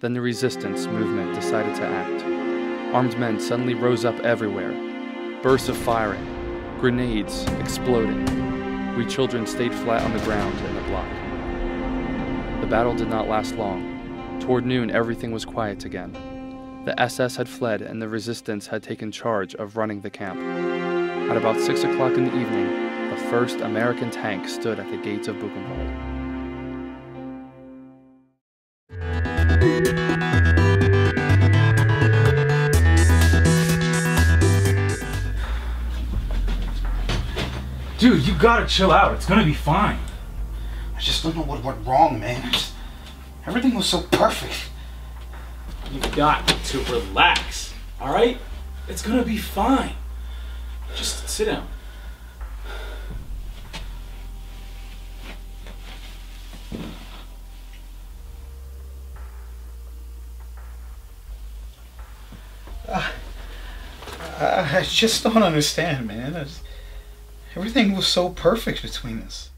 Then the resistance movement decided to act. Armed men suddenly rose up everywhere. Bursts of firing, grenades exploding. We children stayed flat on the ground in the block. The battle did not last long. Toward noon, everything was quiet again. The SS had fled and the resistance had taken charge of running the camp. At about 6 o'clock in the evening, the first American tank stood at the gates of Buchenwald. Dude, you gotta chill out. It's gonna be fine. I just don't know what went wrong, man. Just, everything was so perfect. You got to relax, alright? It's gonna be fine. Just sit down. I, I just don't understand, man. It's- everything was so perfect between us.